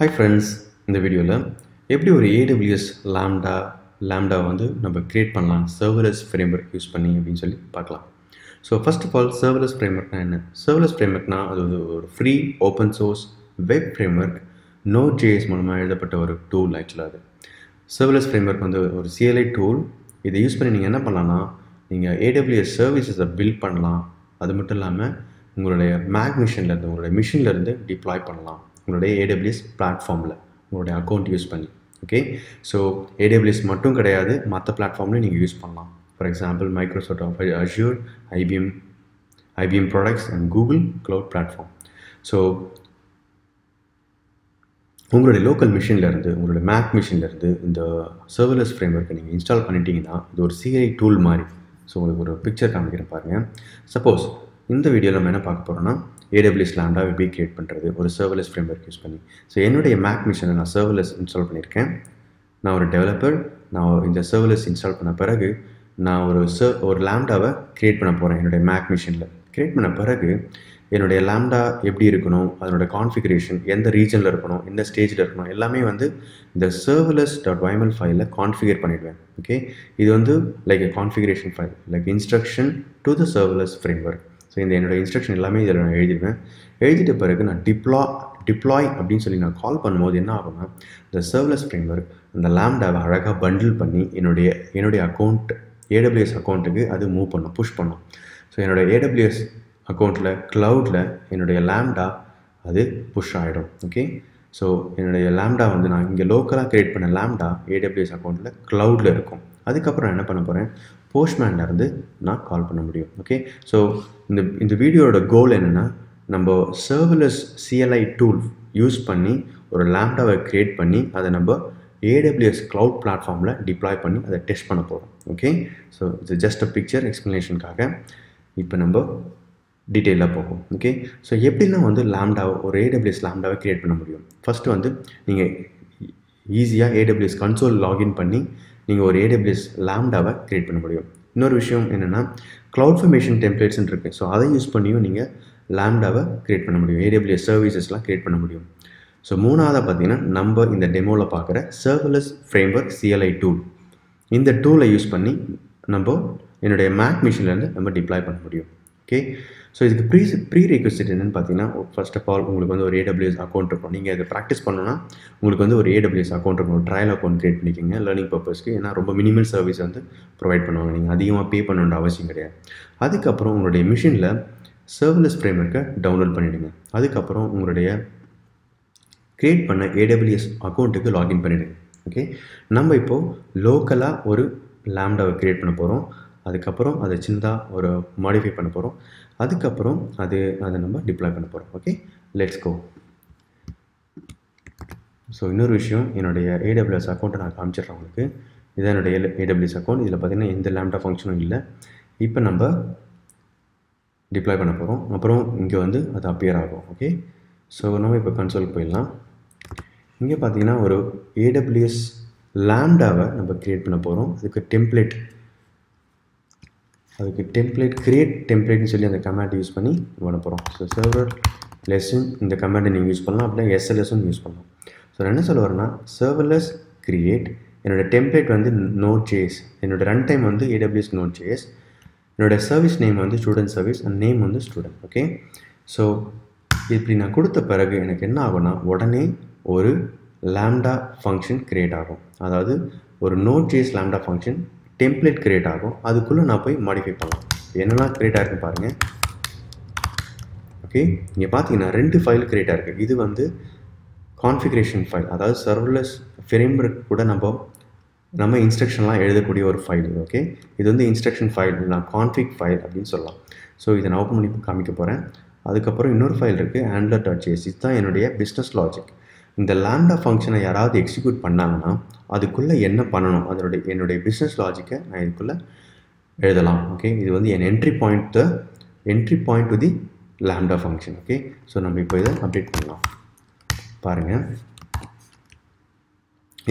Hi friends இந்த வீடியோவில் எப்படி ஒரு ஏடபிள்யூஎஸ் லேம்டா லேம்டா வந்து நம்ம க்ரியேட் பண்ணலாம் சர்வலஸ் ஃப்ரேம்ஒர்க் யூஸ் பண்ணி அப்படின்னு சொல்லி பார்க்கலாம். So first of all serverless ஃப்ரேம்ஒர்க்னா என்ன? சர்வலஸ் ஃப்ரேம்ஒர்க்னா அது வந்து ஒரு free open source web framework node JS மூலமாக எழுதப்பட்ட ஒரு டூல் ஆக்சுவலாக அது. சர்வலஸ் ஃப்ரேம்ஒர்க் வந்து ஒரு சிஎல்ஐ டூல் இதை யூஸ் பண்ணி நீங்கள் என்ன பண்ணலாம்னா நீங்கள் ஏடபிள்யூஎஸ் சர்வீசஸை பில்ட் பண்ணலாம். அது மட்டும் இல்லாமல் உங்களுடைய மேக் மிஷின்லேருந்து உங்களுடைய மிஷின்லேருந்து டிப்ளாய் பண்ணலாம். உங்களுடைய ஏடபிள்யூஎஸ் பிளாட்ஃபார்மில் உங்களுடைய அக்கௌண்ட் யூஸ் பண்ணி ஓகே ஸோ ஏடபிள்யூஎஸ் மட்டும் கிடையாது மற்ற பிளாட்ஃபார்ம்லையும் நீங்கள் யூஸ் பண்ணலாம். For example Microsoft of Azure IBM IBM products and Google cloud platform so உங்களுடைய லோக்கல் மிஷின்லேருந்து உங்களுடைய மேக் மிஷின்லேருந்து இந்த சர்வலஸ் ஃப்ரேம்ஒர்க்கை நீங்கள் இன்ஸ்டால் பண்ணிட்டீங்கன்னா இது ஒரு சிஐ டூல் மாதிரி. ஸோ உங்களுக்கு ஒரு பிக்சர் காமிக்கிறேன் பாருங்கள் சப்போஸ் இந்த வீடியோவில் நம்ம என்ன பார்க்க போகிறோன்னா ஏடபிள்யூஸ் லேண்டா எப்படி கிரியேட் பண்ணுறது ஒரு சர்வலெஸ் ஃப்ரேம் ஒர்க் யூஸ் பண்ணி. ஸோ என்னுடைய மேக் மிஷினை நான் சர்வலஸ் இன்ஸ்டால் பண்ணியிருக்கேன். நான் ஒரு டெவலப்பர் நான் இந்த சர்வலெஸ் இன்ஸ்டால் பண்ண பிறகு நான் ஒரு சர் ஒரு லேம்டாவை க்ரியேட் பண்ண போகிறேன் என்னுடைய மேக் மிஷினில் க்ரியேட் பண்ண பிறகு என்னுடைய லேம்டா எப்படி இருக்கணும் அதனோட கான்ஃபிகரேஷன் எந்த ரீஜனில் இருக்கணும் எந்த ஸ்டேஜில் இருக்கணும் எல்லாமே வந்து இந்த சர்வலஸ் டாட் வைமல் ஃபைலில் கான்ஃபிகர் பண்ணிவிடுவேன் ஓகே இது வந்து like a configuration file like instruction to the serverless framework so இந்த என்னோடய இன்ஸ்ட்ரக்ஷன் எல்லாமே இதில் நான் எழுதிடுவேன் எழுதிட்ட பிறகு நான் டிப்ளா டிப்ளாய் அப்படின்னு சொல்லி நான் கால் பண்ணும்போது என்ன ஆகும்னா இந்த சர்வலஸ் ஃப்ரேம்ஒர்க் அந்த லேம்டாவை அழகாக பண்டில் பண்ணி என்னுடைய என்னுடைய அக்கௌண்ட் ஏடபிள்யூஎஸ் அக்கௌண்ட்டுக்கு அது மூவ் பண்ணும் புஷ் பண்ணும். ஸோ என்னோடய ஏடபிள்யூஎஸ் அக்கௌண்ட்டில் க்ளவுடில் என்னுடைய லேம்டா அது புஷ் ஆகிடும் ஓகே ஸோ என்னுடைய லேம்டா வந்து நான் இங்கே லோக்கலாக க்ரியேட் பண்ண லேம்டா ஏடபிள்யூஎஸ் அக்கௌண்ட்டில் க்ளவுடில் இருக்கும். அதுக்கப்புறம் என்ன பண்ண போகிறேன் போஸ்ட்மேனில் இருந்து நான் கால் பண்ண முடியும். ஓகே ஸோ இந்த இந்த வீடியோட கோல் என்னென்னா நம்ம சர்வலஸ் சிஎல்ஐ டூல் யூஸ் பண்ணி ஒரு லேம்டாவை க்ரியேட் பண்ணி அதை நம்ம ஏடபிள்யூஎஸ் க்ளவுட் பிளாட்ஃபார்மில் டிப்ளாய் பண்ணி அதை டெஸ்ட் பண்ண போகிறோம் ஓகே ஸோ இது ஜஸ்ட் அ பிக்சர் எக்ஸ்ப்ளனேஷனுக்காக இப்போ நம்ம டீட்டெயிலாக போகும் ஓகே ஸோ எப்படிலாம் வந்து லேம்டாவை ஒரு ஏடபிள்யூஎஸ் லேம்டாவை க்ரியேட் பண்ண முடியும்? ஃபஸ்ட்டு வந்து நீங்கள் ஈஸியாக ஏடபிள்யூஎஸ் கன்சோல் லாகின் பண்ணி நீங்கள் ஒரு ஏடபிள்யூஎஸ் லேம்டாவை க்ரியேட் பண்ண முடியும். இன்னொரு விஷயம் என்னென்னா க்ளவுட் ஃபர்மேஷன் டெம்ப்ளேட்ஸ்னு இருக்குது ஸோ அதை யூஸ் பண்ணியும் நீங்கள் லேம்டாவை க்ரியேட் பண்ண முடியும். ஏடபிள்யூஎஸ் சர்வீசஸ்லாம் க்ரியேட் பண்ண முடியும். ஸோ மூணாவதாக பார்த்தீங்கன்னா நம்ம இந்த டெமோவில் பார்க்குற சர்வலஸ் ஃப்ரேம்ஒர்க் சிஎல்ஐ டூல் இந்த டூலை யூஸ் பண்ணி நம்ம என்னுடைய மேக் மிஷின்லேருந்து நம்ம டிப்ளாய் பண்ண முடியும். ஓகே ஸோ இதுக்கு ப்ரீ ப்ரீ ரெக்வஸ்ட் என்னென்னு பார்த்தீங்கன்னா ஃபர்ஸ்ட் ஆஃப் ஆல் உங்களுக்கு வந்து ஒரு ஏடபிள்யூஎஸ் அக்கௌண்ட் இருக்கும் நீங்கள் இதை ப்ராக்டிஸ் பண்ணணும்னா உங்களுக்கு வந்து ஒரு ஏடபிள்யூஎஸ் அக்கௌண்ட் இருக்கும் ஒரு ட்ரையல் அக்கௌண்ட் க்ரியேட் பண்ணிக்கோங்க. லேர்னிங் பர்பஸ்க்கு ஏன்னா ரொம்ப மினிமல் சர்வீஸ் வந்து ப்ரொவைட் பண்ணுவாங்க. நீங்கள் அதிகமாக பே பண்ண வேண்டிய அவசியம் கிடையாது. அதுக்கப்புறம் உங்களுடைய மிஷினில் சர்வலஸ் ஃப்ரேம்ஒர்க்கை டவுன்லோட் பண்ணிவிடுங்க அதுக்கப்புறம் உங்களுடைய க்ரியேட் பண்ண ஏடபிள்யூஎஸ் அக்கௌண்ட்டுக்கு லாகின் பண்ணிவிடுங்க ஓகே நம்ம இப்போது லோக்கலாக ஒரு லேம்டாவை க்ரியேட் பண்ண போகிறோம் அதுக்கப்புறம் அதை சின்னதாக ஒரு மாடிஃபை பண்ண போகிறோம் அதுக்கப்புறம் அது அதை நம்ம டிப்ளாய் பண்ண போகிறோம் ஓகே லெட்ஸ் கோ ஸோ இன்னொரு விஷயம் என்னுடைய ஏடபிள்யூஎஸ் அக்கௌண்ட்டை நான் காமிச்சிடுறேன் உங்களுக்கு. இதான் என்னுடைய ஏடபிள்யூஎஸ் அக்கௌண்ட் இதில் பார்த்தீங்கன்னா எந்த லேம்டா ஃபங்க்ஷனும் இல்லை. இப்போ நம்ம டிப்ளாய் பண்ண போகிறோம் அப்புறம் இங்கே வந்து அது அப்பியர் ஆகும். ஓகே ஸோ நம்ம இப்போ கன்சோலுக்கு போயிடலாம். இங்கே பார்த்தீங்கன்னா ஒரு ஏடபிள்யூஎஸ் லேம்டாவை நம்ம க்ரியேட் பண்ண போகிறோம் அதுக்கு டெம்ப்ளேட் அதுக்கு டெம்ப்ளேட் க்ரியேட் டெம்ப்ளேட்னு சொல்லி அந்த கமாண்ட் யூஸ் பண்ணி பண்ண போகிறோம் ஸோ சர்வர் லெஸ்ஸும் இந்த கமாண்டை நீங்கள் யூஸ் பண்ணலாம். அப்படின்னா எஸ்எல்எஸும் யூஸ் பண்ணலாம். ஸோ நான் என்ன சொல்ல வரேன்னா சர்வர்லெஸ் க்ரியேட் என்னோடய டெம்ப்ளேட் வந்து நோட் ஜேஎஸ் என்னோடய ரன் டைம் வந்து ஏடபிள்யூஎஸ் நோட் ஜேஎஸ் என்னோடய சர்வீஸ் நேம் வந்து ஸ்டூடெண்ட் சர்வீஸ் அண்ட் நேம் வந்து ஸ்டூடெண்ட் ஓகே ஸோ இப்படி நான் கொடுத்த பிறகு எனக்கு என்ன ஆகும்னா உடனே ஒரு லேம்டா ஃபங்க்ஷன் க்ரியேட் ஆகும். அதாவது ஒரு Node JS lambda function template create ஆகும். அதுக்குள்ளே நான் போய் மாடிஃபை பண்ணலாம். என்னெல்லாம் க்ரியேட் ஆகிருக்கு பாருங்கள் ஓகே இங்கே பார்த்தீங்கன்னா ரெண்டு ஃபைல் க்ரியேட் ஆகிருக்கு இது வந்து கான்ஃபிகரேஷன் ஃபைல் அதாவது சர்வலஸ் ஃப்ரேம் கூட நம்ம நம்ம இன்ஸ்ட்ரக்ஷன்லாம் எழுதக்கூடிய ஒரு ஃபைல் இது ஓகே இது வந்து இன்ஸ்ட்ரக்ஷன் ஃபைல் நான் கான்ஃபிக் ஃபைல் அப்படின்னு சொல்லலாம். ஸோ இதை நான் ஓப்பன் பண்ணி காமிக்க போகிறேன் அதுக்கப்புறம் இன்னொரு ஃபைல் இருக்குது ஹேண்ட்லர் டாட் ஜேஎஸ் இதுதான் என்னுடைய பிஸ்னஸ் லாஜிக் இந்த லேண்டா ஃபங்க்ஷனை யாராவது எக்ஸிக்யூட் பண்ணாங்கன்னா அதுக்குள்ளே என்ன பண்ணணும்? அதனுடைய என்னுடைய பிஸ்னஸ் லாஜிக்கை நான் இதுக்குள்ளே எழுதலாம் ஓகே இது வந்து என் entry point the entry point to the lambda function okay so நம்ம இப்போ இதை அப்டேட் பண்ணலாம். பாருங்கள்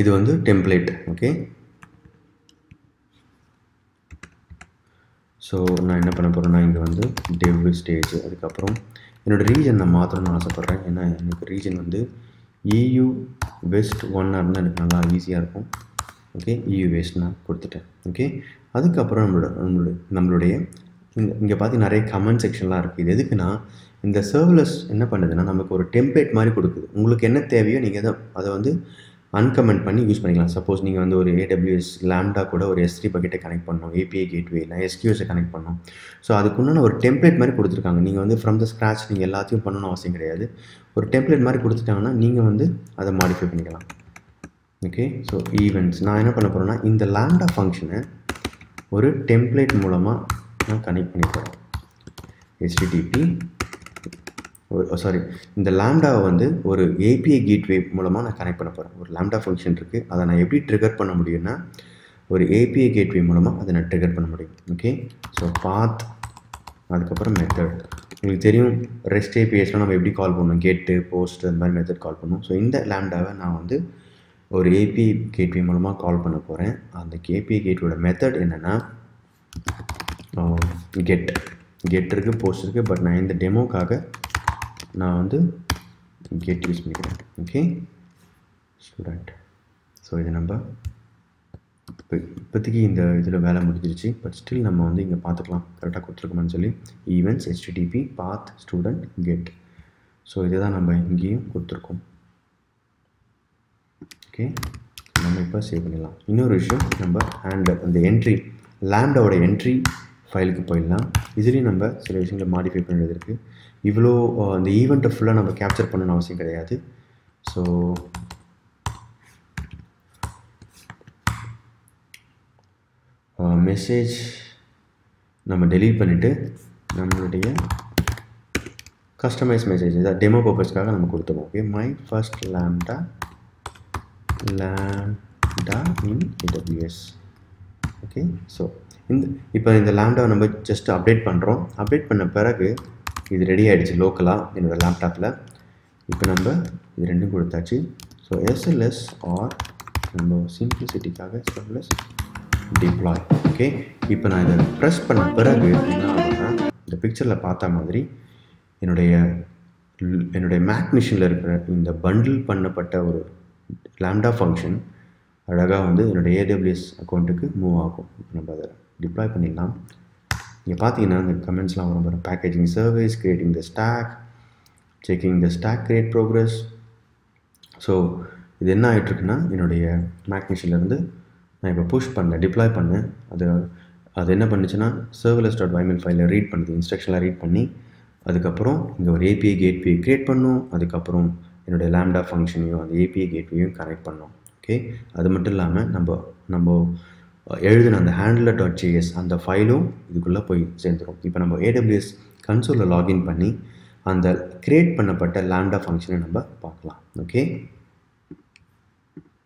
இது வந்து டெம்ப்ளேட் ஓகே ஸோ நான் என்ன பண்ண போகிறேன்னா இங்கே வந்து டெவ் ஸ்டேஜ் அதுக்கப்புறம் என்னோடய ரீஜன் நான் மாற்றணும்னு ஆசைப்பட்றேன். ஏன்னா எனக்கு ரீஜன் வந்து இயு பெஸ்ட் ஒன்னாக இருந்தால் எனக்கு நல்லா ஈஸியாக இருக்கும். ஓகே இயூ வெஸ்ட் நான் கொடுத்துட்டேன். ஓகே அதுக்கப்புறம் நம்மளோட நம்மளுடைய நம்மளுடைய இங்கே இங்கே பார்த்து நிறைய கமெண்ட் செக்ஷன்லாம் இருக்குது இது எதுக்குன்னா இந்த சர்வலஸ் என்ன பண்ணுதுன்னா நமக்கு ஒரு டெம்ப்ளேட் மாதிரி கொடுக்குது. உங்களுக்கு என்ன தேவையோ நீங்கள் அதை அதை வந்து அன்கமெண்ட் பண்ணி யூஸ் பண்ணிக்கலாம். சப்போஸ் நீங்கள் வந்து ஒரு ஏடபிள்யூஎஸ் லேம்டா கூட ஒரு எஸ்டி பக்கெட்டை கனெக்ட் பண்ணணும் ஏபிஐ கேட்வே இல்லை எஸ்கியூஎஸை கனெக்ட் பண்ணணும் ஸோ அதுக்குன்னு ஒரு டெம்ப்ளேட் மாதிரி கொடுத்துருக்காங்க. நீங்கள் வந்து ஃப்ரம் த ஸ்க்ராச் நீங்கள் எல்லாத்தையும் பண்ணணும் அவசியம் கிடையாது. ஒரு டெம்ப்ளேட் மாதிரி கொடுத்துட்டாங்கன்னா நீங்கள் வந்து அதை மாடிஃபை பண்ணிக்கலாம். ஓகே ஸோ ஈவெண்ட்ஸ் நான் என்ன பண்ண போகிறேன்னா இந்த லேம்டா ஃபங்க்ஷனை ஒரு டெம்ப்ளேட் மூலமாக நான் கனெக்ட் பண்ணி போகிறேன் சாரி இந்த லேம்டாவை வந்து ஒரு ஏபிஐ கேட்வே மூலமாக நான் கனெக்ட் பண்ண போகிறேன் ஒரு லேம்டா ஃபங்க்ஷன் இருக்குது அதை நான் எப்படி ட்ரிகர் பண்ண முடியும்னா ஒரு ஏபிஐ கேட்வே மூலமாக அதை நான் ட்ரிகர் பண்ண முடியும். ஓகே ஸோ பாத் அதுக்கப்புறம் மெத்தட் உங்களுக்கு தெரியும் ரெஸ்ட் ஏபிஎஸ்லாம் நம்ம எப்படி கால் பண்ணணும் கேட்டு போஸ்ட் அந்த மாதிரி மெத்தட் கால் பண்ணணும் ஸோ இந்த லேம்டாவை நான் வந்து ஒரு ஏபிஐ கேட்வே மூலமாக கால் பண்ண போகிறேன் அந்த கேபிஐ கேட்வேயோட மெத்தட் என்னென்னா கெட் oh, கெட் இருக்குது போஸ்ட் இருக்குது பட் நான் இந்த டெமோக்காக நான் வந்து கெட் யூஸ் பண்ணிக்கிறேன். ஓகே ஸ்டூடெண்ட் ஸோ இது நம்ம இப்போ இப்போதைக்கு இந்த இதில் வேலை முடிஞ்சிருச்சு. பட் ஸ்டில் நம்ம வந்து இங்கே பார்த்துக்கலாம். கரெக்டாக கொடுத்துருக்கோமான்னு சொல்லி events HTTP path student get so இதை தான் நம்ம இங்கேயும் கொடுத்துருக்கோம். ஓகே நம்ம இப்போ சேவ் பண்ணிடலாம். இன்னொரு விஷயம் நம்ம ஹேண்டில் அந்த என்ட்ரி லேண்டோட என்ட்ரி ஃபைலுக்கு போயிடலாம். இதுலேயும் நம்ம சில விஷயங்களை மாடிஃபை பண்ணுறது இருக்குது இவ்வளோ அந்த ஈவெண்ட்டை ஃபுல்லாக நம்ம கேப்சர் பண்ணணும்னு அவசியம் கிடையாது. ஸோ மெசேஜ் நம்ம டெலீட் பண்ணிவிட்டு நம்மளுடைய கஸ்டமைஸ் மெசேஜ் இதாக டெமோ பர்பஸ்க்காக நம்ம கொடுத்துருவோம். Okay my first lambda lambda in AWS okay so இந்த இப்போ இந்த லேப்டாப் நம்ம ஜஸ்ட் அப்டேட் பண்ணுறோம் அப்டேட் பண்ண பிறகு இது ரெடி ஆகிடுச்சு லோக்கலாக என்னோடய லேப்டாப்பில் இப்போ நம்ம இது ரெண்டும் கொடுத்தாச்சு. ஸோ எஸ்எல்எஸ் ஆர் நம்ம சிம்பிளிசிட்டிக்காக எஸ்எல்எஸ் டிப்ளாய் ஓகே இப்போ நான் இதை ப்ரெஸ் பண்ண பிறகு என்ன இந்த பிக்சரில் பார்த்த மாதிரி என்னுடைய என்னுடைய மேக் மிஷினில் இருக்கிற இந்த பண்டில் பண்ணப்பட்ட ஒரு லேம்டா ஃபங்க்ஷன் அழகாக வந்து என்னோடய ஏடபிள்யூஎஸ் அக்கௌண்ட்டுக்கு மூவ் ஆகும். நம்ம அதை டிப்ளாய் பண்ணிடலாம். நீங்கள் பார்த்தீங்கன்னா இந்த கமெண்ட்ஸ்லாம் வரும் பாருங்கள் packaging service creating the stack checking the stack create progress so இது என்ன ஆகிட்டுருக்குன்னா என்னுடைய மேக் மிஷின்லேருந்து நான் இப்போ புஷ் பண்ணேன் டிப்ளாய் பண்ணேன். அது அது என்ன பண்ணுச்சுன்னா சர்வலஸ் டாட் வைமெல் ஃபைலில் ரீட் பண்ணுது இன்ஸ்ட்ரக்ஷன்லாம் ரீட் பண்ணி அதுக்கப்புறம் இங்கே ஒரு ஏபிஐ கேட்வே க்ரியேட் பண்ணும். அதுக்கப்புறம் என்னுடைய லேம்டா ஃபங்க்ஷனையும் அந்த ஏபிஐ கேட்வேயும் கனெக்ட் பண்ணோம். ஓகே? அது மட்டும் இல்லாமல் நம்ம நம்ம எழுதின அந்த ஹேண்டில் டாட் ஜிஎஸ் அந்த ஃபைலும் இதுக்குள்ளே போய் சேர்ந்துடும் இப்போ நம்ம ஏடபிள்யூஎஸ் கன்சோலில் லாகின் பண்ணி அந்த க்ரியேட் பண்ணப்பட்ட லேம்டா ஃபங்க்ஷனை நம்ம பார்க்கலாம். ஓகே?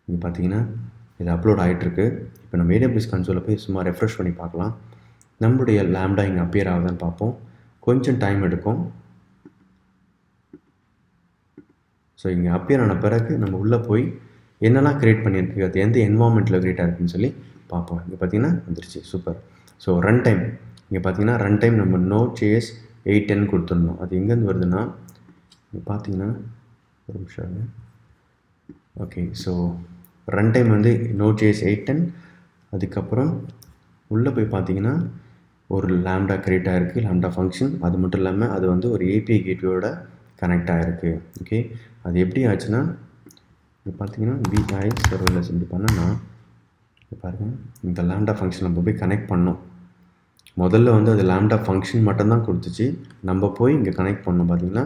இங்கே பார்த்தீங்கன்னா இது அப்லோட் ஆகிட்டுருக்கு இப்போ நம்ம ஏடபிள்யூஎஸ் கன்சோலில் போய் சும்மா ரெஃப்ரெஷ் பண்ணி பார்க்கலாம். நம்மளுடைய லேம்டா இங்கே அப்பியர் ஆகுதுன்னு பார்ப்போம். கொஞ்சம் டைம் எடுக்கும். ஸோ இங்கே அப்பியர் ஆன பிறகு நம்ம உள்ளே போய் என்னெல்லாம் க்ரியேட் பண்ணியிருக்கு? அது எந்த என்வாமெண்ட்டில் க்ரியேட் ஆகிருக்குன்னு சொல்லி பார்ப்போம். இங்கே பார்த்தீங்கன்னா வந்துருச்சு. சூப்பர் ஸோ ரன் டைம் இங்கே பார்த்தீங்கன்னா ரன் டைம் நம்ம நோ சேஸ் எயிட் டென் கொடுத்துடணும். அது எங்கேருந்து வருதுன்னா இங்கே பார்த்தீங்கன்னா ஒரு நிமிஷம் ஓகே ஸோ ரன் டைம் வந்து நோ சேஸ் எயிட் டென் அதுக்கப்புறம் உள்ளே போய் பார்த்தீங்கன்னா ஒரு லேம்டா க்ரியேட் ஆகிருக்கு லேம்டா ஃபங்க்ஷன் அது மட்டும் இல்லாமல் அது வந்து ஒரு ஏபிஐ கேட்வேயோட கனெக்ட் ஆகிருக்கு ஓகே அது எப்படி ஆச்சுன்னா இப்போ பார்த்தீங்கன்னா விஐ சர்வர்லெஸ் இப்படி பண்ணோன்னா பாருங்க. பாருங்கள் இந்த லேம்டா ஃபங்க்ஷன் நம்ம போய் கனெக்ட் பண்ணோம் முதல்ல வந்து அது லேம்டா ஃபங்க்ஷன் மட்டும்தான் கொடுத்துச்சு. நம்ம போய் இங்கே கனெக்ட் பண்ணோம் பார்த்தீங்கன்னா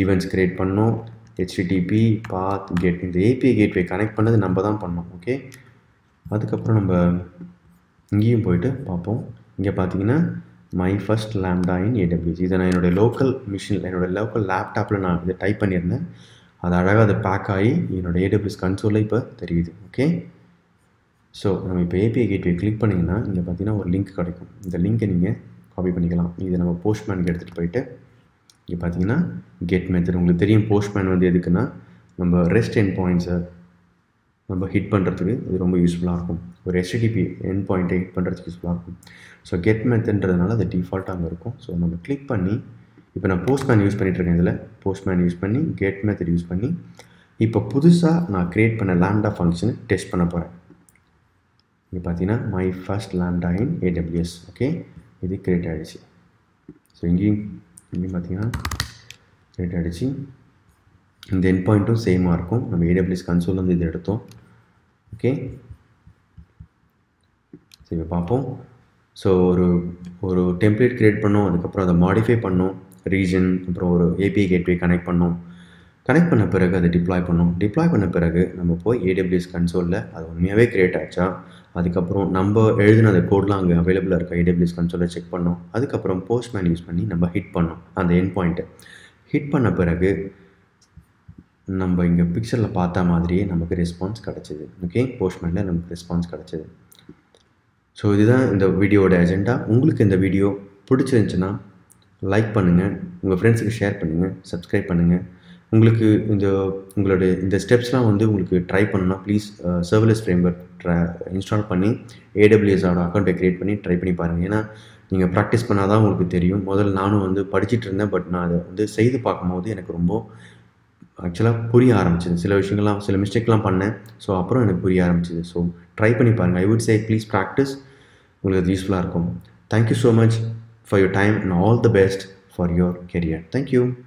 ஈவெண்ட்ஸ் க்ரியேட் பண்ணோம் ஹெச்டிடிபி பாத் கேட் இந்த ஏபிஐ கேட்வே கனெக்ட் பண்ணது நம்ம தான் பண்ணோம் ஓகே அதுக்கப்புறம் நம்ம இங்கேயும் போயிட்டு பார்ப்போம். இங்கே பார்த்தீங்கன்னா my first lambda in AWS இதை நான் என்னுடைய லோக்கல் மிஷினில் என்னோடய லோக்கல் லேப்டாப்பில் நான் இதை டைப் பண்ணியிருந்தேன். அது அழகாக அது பேக் ஆகி என்னோடய ஏடபிள்யூஸ் கன்சோலில் இப்போ தெரியுது ஓகே ஸோ நம்ம இப்போ ஏபிஐ கேட்வே கிளிக் பண்ணிங்கன்னா இங்கே பார்த்தீங்கன்னா ஒரு லிங்க் கிடைக்கும். இந்த லிங்க்கை நீங்கள் காப்பி பண்ணிக்கலாம். இதை நம்ம போஸ்ட்மேனுக்கு எடுத்துகிட்டு போயிட்டு இங்கே பார்த்தீங்கன்னா கெட் மெத்தட் உங்களுக்கு தெரியும் போஸ்ட்மேன் வந்து எதுக்குன்னா நம்ம ரெஸ்ட் என் பாயிண்ட்ஸை நம்ம ஹிட் பண்ணுறதுக்கு இது ரொம்ப யூஸ்ஃபுல்லாக இருக்கும். ஒரு எஸ்டிடிபி என் பாயிண்ட்டை ஹிட் பண்ணுறதுக்கு யூஸ்ஃபுல்லாக இருக்கும். ஸோ கெட் மெத்தட்ன்றதுனால அது டிஃபால்ட்டாக அங்கே இருக்கும். ஸோ நம்ம கிளிக் பண்ணி இப்போ நான் போஸ்ட்மேன் யூஸ் பண்ணிகிட்ருக்கேன் இதில். போஸ்ட்மேன் யூஸ் பண்ணி கெட் மெத்தட் யூஸ் பண்ணி இப்போ புதுசாக நான் க்ரியேட் பண்ண லேண்டா ஃபங்க்ஷனை டெஸ்ட் பண்ண போகிறேன் இங்கே பார்த்தீங்கன்னா my first lambda in AWS okay இது கிரியேட் ஆகிடுச்சு ஸோ இங்கேயும் இங்கேயும் பார்த்தீங்கன்னா கிரியேட் ஆகிடுச்சு இந்த என் பாயிண்ட்டும் சேமாக இருக்கும். நம்ம ஏடபிள்யூஎஸ் கன்சோல்லேருந்து இது எடுத்தோம் ஓகே சரி பார்ப்போம். ஸோ ஒரு ஒரு டெம்ப்ளேட் க்ரியேட் பண்ணோம் அதுக்கப்புறம் அதை மாடிஃபை பண்ணோம். ரீஜன் அப்புறம் ஒரு ஏபிஐ கேட்வே கனெக்ட் பண்ணோம். கனெக்ட் பண்ண பிறகு அதை டிப்ளாய் பண்ணோம். டிப்ளாய் பண்ண பிறகு நம்ம போய் ஏடபிள்யூஎஸ் கன்சோலில் அது உண்மையாகவே க்ரியேட் ஆச்சா? அதுக்கப்புறம் நம்ம எழுதின அந்த கோட்லாம் அங்கே அவைலபிளாக இருக்கா? ஏடபிள்யூஎஸ் கன்சோலில் செக் பண்ணோம். அதுக்கப்புறம் போஸ்ட்மேன் யூஸ் பண்ணி நம்ம ஹிட் பண்ணோம். அந்த என் பாயிண்ட்டை ஹிட் பண்ண பிறகு நம்ம இங்கே பிக்சரில் பார்த்த மாதிரியே நமக்கு ரெஸ்பான்ஸ் கிடச்சிது. ஓகே போஸ்ட்மேனில் நமக்கு ரெஸ்பான்ஸ் கிடச்சிது. ஸோ இதுதான் இந்த வீடியோட அஜெண்டா உங்களுக்கு இந்த வீடியோ பிடிச்சிருந்துச்சுன்னா லைக் பண்ணுங்கள் உங்கள் ஃப்ரெண்ட்ஸுக்கு ஷேர் பண்ணுங்கள் சப்ஸ்கிரைப் பண்ணுங்கள் உங்களுக்கு இந்த உங்களுடைய இந்த ஸ்டெப்ஸ்லாம் வந்து உங்களுக்கு ட்ரை பண்ணணும்னா please serverless framework try install பண்ணி ஏடபிள்யூஎஸோட அக்கௌண்ட்டை க்ரியேட் பண்ணி ட்ரை பண்ணி பாருங்கள் ஏன்னா நீங்கள் ப்ராக்டிஸ் பண்ணால் தான் உங்களுக்கு தெரியும். முதல்ல நானும் வந்து படிச்சுட்டு இருந்தேன் பட் நான் அதை வந்து செய்து பார்க்கும்போது எனக்கு ரொம்ப ஆக்சுவலாக புரிய ஆரம்பிச்சிது. சில விஷயங்கள்லாம் சில மிஸ்டேக்லாம் பண்ணேன். ஸோ அப்புறம் எனக்கு புரிய ஆரம்பிச்சிது. ஸோ ட்ரை பண்ணி பாருங்கள் I would say please practice உங்களுக்கு அது யூஸ்ஃபுல்லாக இருக்கும். Thank you so much for your time and all the best for your career. Thank you.